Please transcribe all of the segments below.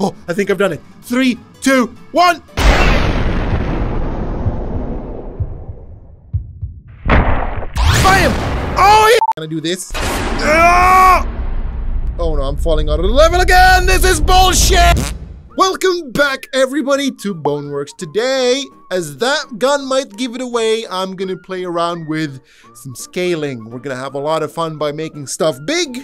Oh, I think I've done it. Three, two, one. Bam! Oh, yeah! I do this? Ah! Oh no, I'm falling out of the level again! This is bullshit! Welcome back, everybody, to Boneworks. Today, as that gun might give it away, I'm gonna play around with some scaling. We're gonna have a lot of fun by making stuff big,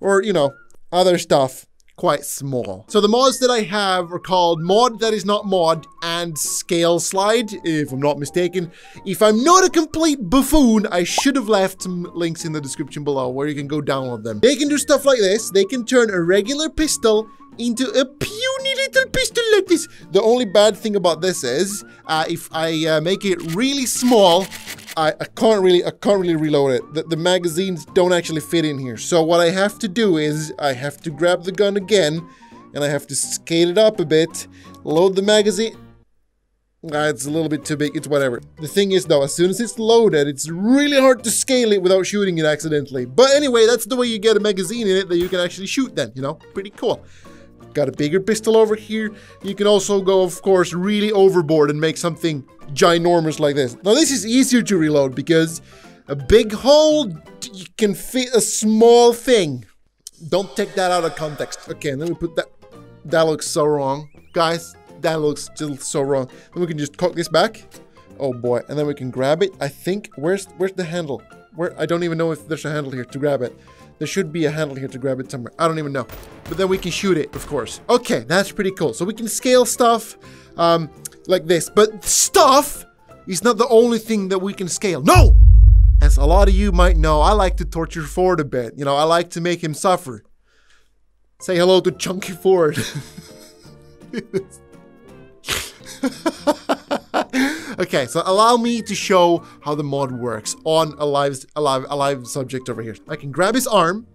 or, you know, other stuff quite small. So the mods that I have are called Mod That Is Not Mod and Scale Slide, if I'm not mistaken. If I'm not a complete buffoon, I should have left some links in the description below where you can go download them. They can do stuff like this. They can turn a regular pistol into a puny little pistol like this. The only bad thing about this is, uh, if I uh, make it really small, I, I, can't really I can't really reload it. The, the, magazines don't actually fit in here. So what I have to do is I have to grab the gun again and I have to scale it up a bit, load the magazine. Ah, it's a little bit too big, it's whatever. The thing is though, as soon as it's loaded, it's really hard to scale it without shooting it accidentally. But anyway, that's the way you get a magazine in it that you can actually shoot then, you know? Pretty cool. Got a bigger pistol over here. You can also go, of course, really overboard and make something ginormous like this. Now, this is easier to reload because a big hole you can fit a small thing. Don't take that out of context. Okay, let me put that. That looks so wrong. Guys, that looks still so wrong. Then we can just cock this back. Oh boy, and then we can grab it. I think, where's where's the handle? Where I don't even know if there's a handle here to grab it. There should be a handle here to grab it somewhere. I don't even know. But then we can shoot it, of course. Okay, that's pretty cool. So we can scale stuff um, like this. But stuff is not the only thing that we can scale. No! As a lot of you might know, I like to torture Ford a bit. You know, I like to make him suffer. Say hello to Chunky Ford. okay, so allow me to show how the mod works on a live, a live, a live subject over here. I can grab his arm.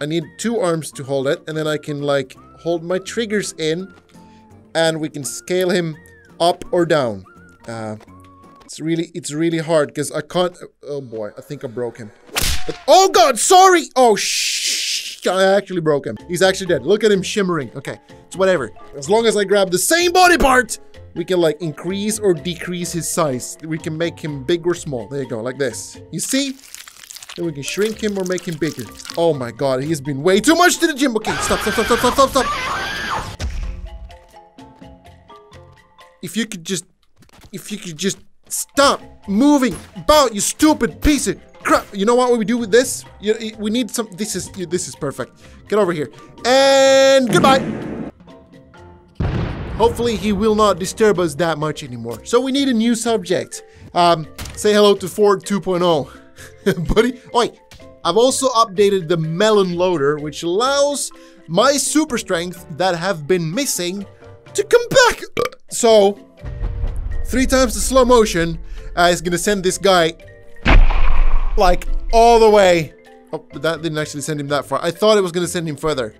I need two arms to hold it, and then I can like hold my triggers in, and we can scale him up or down. Uh, it's really, it's really hard because I can't. Oh boy, I think I broke him. But, oh god, sorry. Oh shh, I actually broke him. He's actually dead. Look at him shimmering. Okay, it's whatever. As long as I grab the same body part we can like increase or decrease his size. We can make him big or small. There you go, like this. You see? Then we can shrink him or make him bigger. Oh my god, he's been way too much to the gym. Okay, stop, stop, stop, stop, stop, stop, stop. If you could just, if you could just stop moving about, you stupid piece of crap. You know what we do with this? we need some, this is, this is perfect. Get over here. And goodbye. Hopefully he will not disturb us that much anymore. So we need a new subject. Um, say hello to Ford 2.0. Buddy, oi! I've also updated the melon loader, which allows my super strength that have been missing to come back. So, three times the slow motion uh, is gonna send this guy like all the way. Oh, that didn't actually send him that far. I thought it was gonna send him further.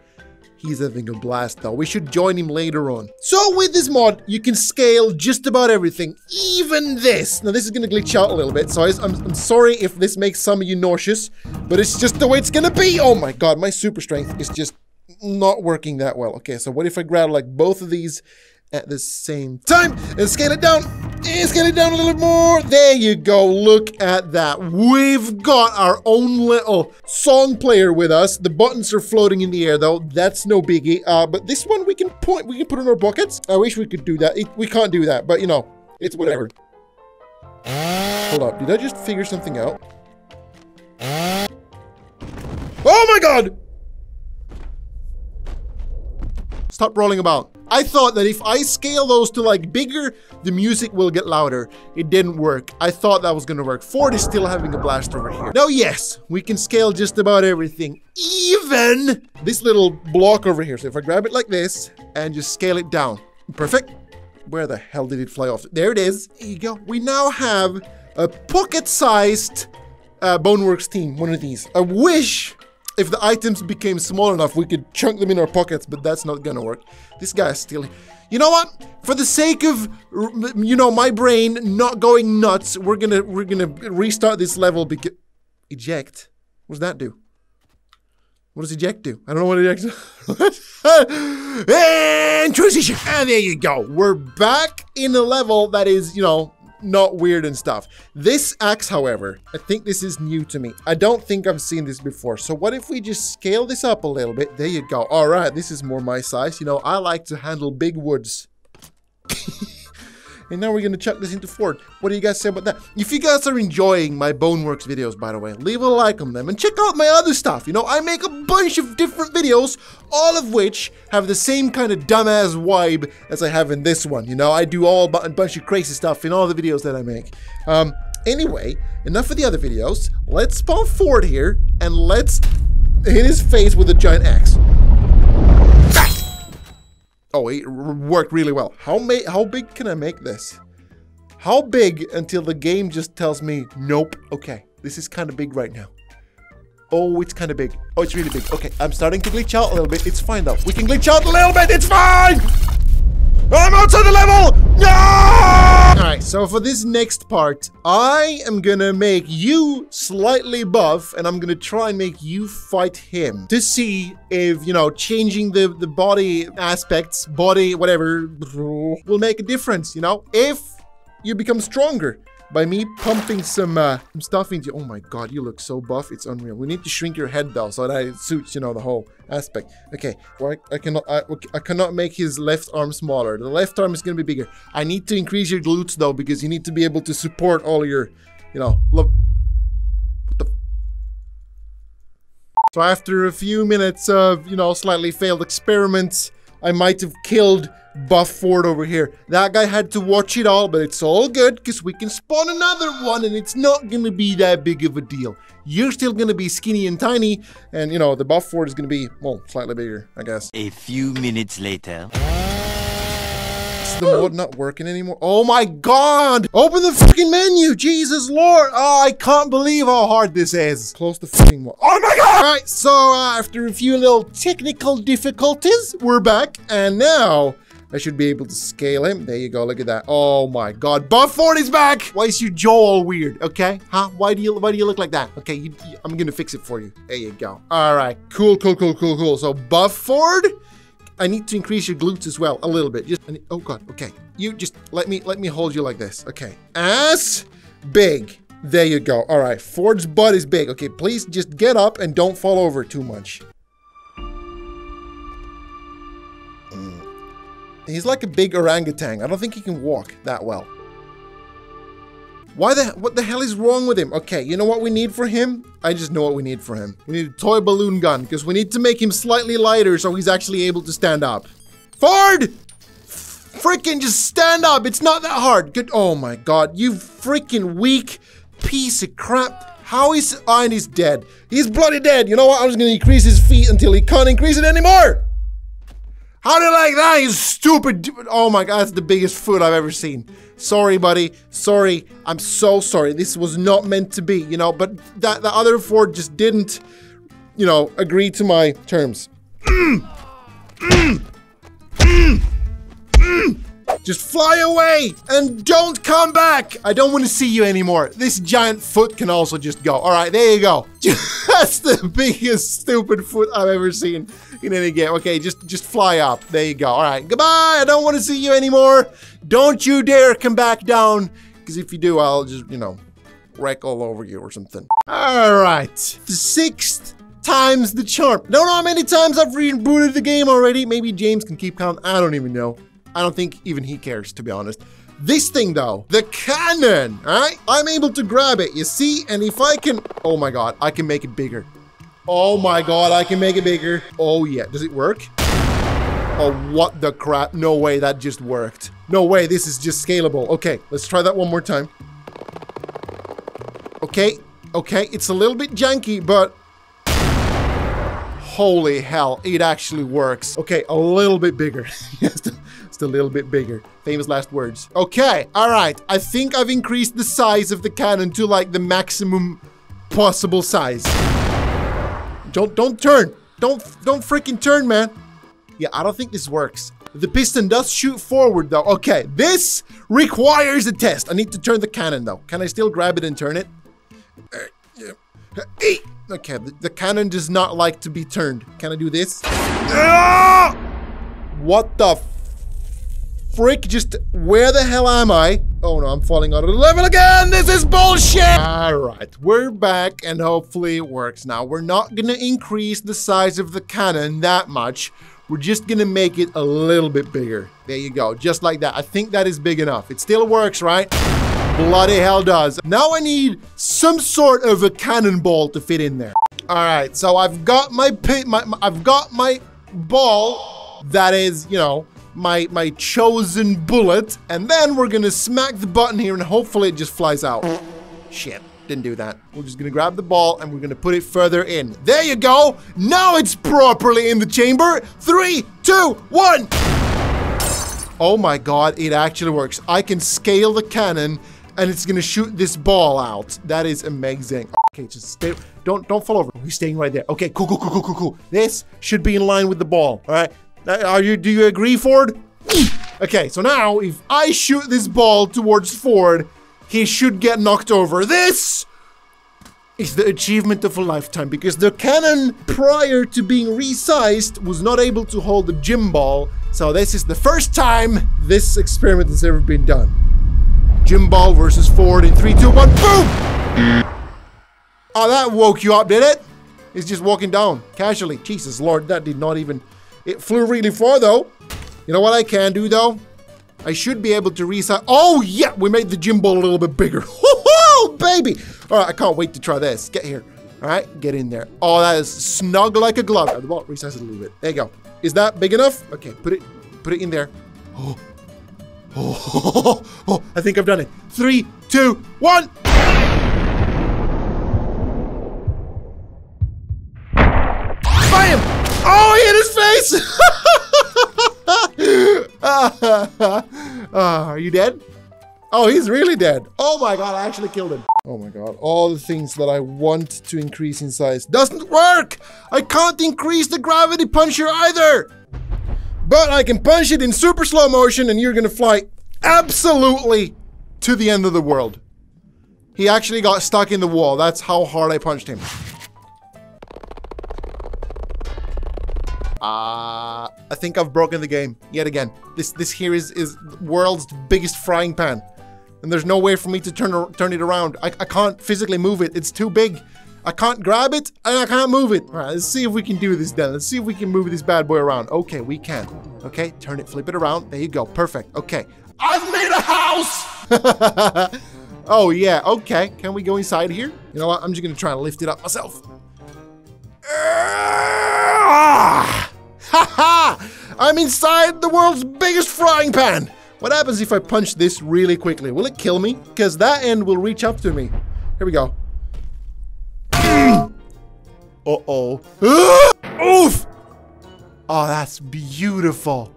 He's having a blast though. We should join him later on. So with this mod, you can scale just about everything, even this. Now this is gonna glitch out a little bit, so I, I'm, I'm sorry if this makes some of you nauseous, but it's just the way it's gonna be. Oh my god, my super strength is just not working that well. Okay, so what if I grab like both of these at the same time and scale it down and scale it down a little more. There you go. Look at that. We've got our own little song player with us. The buttons are floating in the air though. That's no biggie. Uh, but this one we can point, we can put in our buckets. I wish we could do that. It, we can't do that, but you know, it's whatever. Hold up. Did I just figure something out? Oh my god! Stop rolling about. I thought that if I scale those to like bigger, the music will get louder. It didn't work. I thought that was gonna work. Ford is still having a blast over here. Now, yes, we can scale just about everything, even this little block over here. So if I grab it like this and just scale it down, perfect. Where the hell did it fly off? There it is. There you go. We now have a pocket-sized uh, Boneworks team, one of these. I wish if the items became small enough, we could chunk them in our pockets, but that's not gonna work. This guy's still... You know what? For the sake of, you know, my brain not going nuts, we're gonna we're gonna restart this level because... Eject? What does that do? What does eject do? I don't know what eject and transition. And there you go. We're back in a level that is, you know, not weird and stuff. This axe, however, I think this is new to me. I don't think I've seen this before. So what if we just scale this up a little bit? There you go. All right, this is more my size. You know, I like to handle big woods. And now we're gonna chuck this into Ford. What do you guys say about that? If you guys are enjoying my Boneworks videos, by the way, leave a like on them and check out my other stuff. You know, I make a bunch of different videos, all of which have the same kind of dumbass vibe as I have in this one. You know, I do all a bunch of crazy stuff in all the videos that I make. Um, anyway, enough of the other videos. Let's spawn Ford here and let's hit his face with a giant axe. Oh, it worked really well. How ma how big can I make this? How big until the game just tells me, nope, okay, this is kind of big right now. Oh, it's kind of big. Oh, it's really big. Okay, I'm starting to glitch out a little bit. It's fine though. We can glitch out a little bit. It's fine! I'm outside the level! No! Alright, so for this next part, I am gonna make you slightly buff, and I'm gonna try and make you fight him to see if, you know, changing the, the body aspects, body, whatever, will make a difference, you know? If you become stronger by me pumping some, uh, some stuff into you. Oh my god, you look so buff, it's unreal. We need to shrink your head though, so that it suits, you know, the whole aspect. Okay, well, I, I cannot I, I cannot make his left arm smaller. The left arm is gonna be bigger. I need to increase your glutes though, because you need to be able to support all your, you know, look. So after a few minutes of, you know, slightly failed experiments, I might have killed Buff Ford over here. That guy had to watch it all, but it's all good because we can spawn another one and it's not going to be that big of a deal. You're still going to be skinny and tiny, and you know, the Buff Ford is going to be, well, slightly bigger, I guess. A few minutes later. The mode not working anymore? Oh my god! Open the fucking menu! Jesus Lord! Oh, I can't believe how hard this is. Close the fucking mode. Oh my god! Alright, so uh, after a few little technical difficulties, we're back, and now I should be able to scale him. There you go. Look at that. Oh my God. Buff Ford is back. Why is your jaw all weird? Okay. Huh? Why do you, why do you look like that? Okay. You, you, I'm to fix it for you. There you go. All right. Cool, cool, cool, cool, cool. So Buff Ford, I need to increase your glutes as well. A little bit. Just, oh God. Okay. You just let me, let me hold you like this. Okay. Ass big. There you go. All right. Ford's butt is big. Okay. Please just get up and don't fall over too much. Mm. He's like a big orangutan. I don't think he can walk that well. Why the, what the hell is wrong with him? Okay, you know what we need for him? I just know what we need for him. We need a toy balloon gun, because we need to make him slightly lighter so he's actually able to stand up. Ford! Freaking just stand up, it's not that hard. Good, oh my god, you freaking weak piece of crap. How is, oh, and he's dead. He's bloody dead. You know what, I'm just gonna increase his feet until he can't increase it anymore. How do you like that, you stupid... Oh my god, that's the biggest foot I've ever seen. Sorry, buddy. Sorry. I'm so sorry. This was not meant to be, you know, but that the other Ford just didn't, you know, agree to my terms. Mm. Mm. Mm. Just fly away and don't come back. I don't want to see you anymore. This giant foot can also just go. All right, there you go. That's the biggest stupid foot I've ever seen in any game. Okay, just just fly up. There you go. All right, goodbye. I don't want to see you anymore. Don't you dare come back down, because if you do, I'll just you know wreck all over you or something. All right, the sixth times the charm. Don't know how many times I've rebooted the game already. Maybe James can keep count. I don't even know. I don't think even he cares, to be honest. This thing though, the cannon, right? I'm able to grab it, you see? And if I can, oh my God, I can make it bigger. Oh my god, I can make it bigger. Oh yeah, does it work? Oh, what the crap? No way, that just worked. No way, this is just scalable. Okay, let's try that one more time. Okay, okay, it's a little bit janky, but... Holy hell, it actually works. Okay, a little bit bigger. just, a little bit bigger. Famous last words. Okay, all right. I think I've increased the size of the cannon to like the maximum possible size. Don't don't turn. Don't don't freaking turn, man. Yeah, I don't think this works. The piston does shoot forward though. Okay, this requires a test. I need to turn the cannon though. Can I still grab it and turn it? Uh. Okay, the, the cannon does not like to be turned. Can I do this? Ah! What the frick? Just where the hell am I? Oh no, I'm falling out of the level again. This is bullshit. All right, we're back and hopefully it works now. We're not gonna increase the size of the cannon that much. We're just gonna make it a little bit bigger. There you go, just like that. I think that is big enough. It still works, right? Bloody hell does. Now I need some sort of a cannonball to fit in there. All right, so I've got my my, my I've got my ball that is, you know, my my chosen bullet, and then we're gonna smack the button here and hopefully it just flies out. Shit, didn't do that. We're just gonna grab the ball and we're gonna put it further in. There you go! Now it's properly in the chamber. Three, two, one! Oh my god, it actually works. I can scale the cannon and it's gonna shoot this ball out. That is amazing. Okay, just stay, don't, don't fall over. He's staying right there. Okay, cool, cool, cool, cool, cool, cool. This should be in line with the ball, all right? Are you, do you agree, Ford? Okay, so now if I shoot this ball towards Ford, he should get knocked over. This is the achievement of a lifetime because the cannon prior to being resized was not able to hold the gym ball. So this is the first time this experiment has ever been done. Gym ball versus Ford in three, two, one, boom! Oh, that woke you up, did it? He's just walking down casually. Jesus Lord, that did not even it flew really far though. You know what I can do though? I should be able to resize... Oh yeah, we made the gym ball a little bit bigger. Woohoo, baby! All right, I can't wait to try this. Get here. All right, get in there. Oh, that is snug like a glove. The ball resize it a little bit. There you go. Is that big enough? Okay, put it, put it in there. Oh, oh, oh, oh, I think I've done it. Three, two, one. Bam! Oh, he hit his face! uh, are you dead? Oh, he's really dead. Oh my god, I actually killed him. Oh my god, all the things that I want to increase in size doesn't work! I can't increase the gravity puncher either! But I can punch it in super slow motion and you're gonna fly absolutely to the end of the world. He actually got stuck in the wall. That's how hard I punched him. Uh, I think I've broken the game yet again. This this here is is world's biggest frying pan, and there's no way for me to turn turn it around. I, I can't physically move it. It's too big. I can't grab it and I can't move it. All right, let's see if we can do this then. Let's see if we can move this bad boy around. Okay, we can. Okay, turn it, flip it around. There you go. Perfect. Okay, I've made a house. oh yeah. Okay, can we go inside here? You know what? I'm just gonna try and lift it up myself. Ah! Haha! I'm inside the world's biggest frying pan! What happens if I punch this really quickly? Will it kill me? Because that end will reach up to me. Here we go. Uh-oh. Oof! Oh, that's beautiful.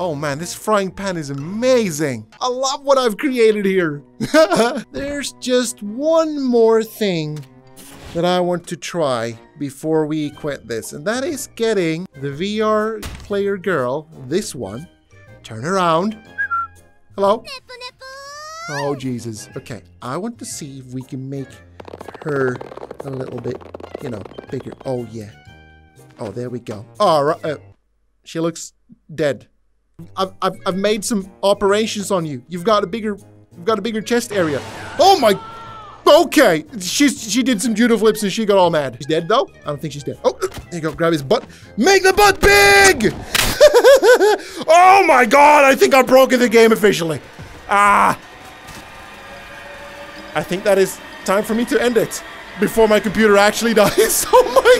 Oh man, this frying pan is amazing. I love what I've created here. There's just one more thing that I want to try before we quit this, and that is getting the VR player girl, this one, turn around. Hello? Oh, Jesus. Okay, I want to see if we can make her a little bit, you know, bigger. Oh, yeah. Oh, there we go. All right. Uh, she looks dead. I've, I've, I've made some operations on you. You've got a bigger, you've got a bigger chest area. Oh my Okay, she's she did some judo flips and she got all mad. She's dead though? I don't think she's dead. Oh, there you go, grab his butt. Make the butt big! oh my god, I think I've broken the game officially. Ah. I think that is time for me to end it before my computer actually dies. oh my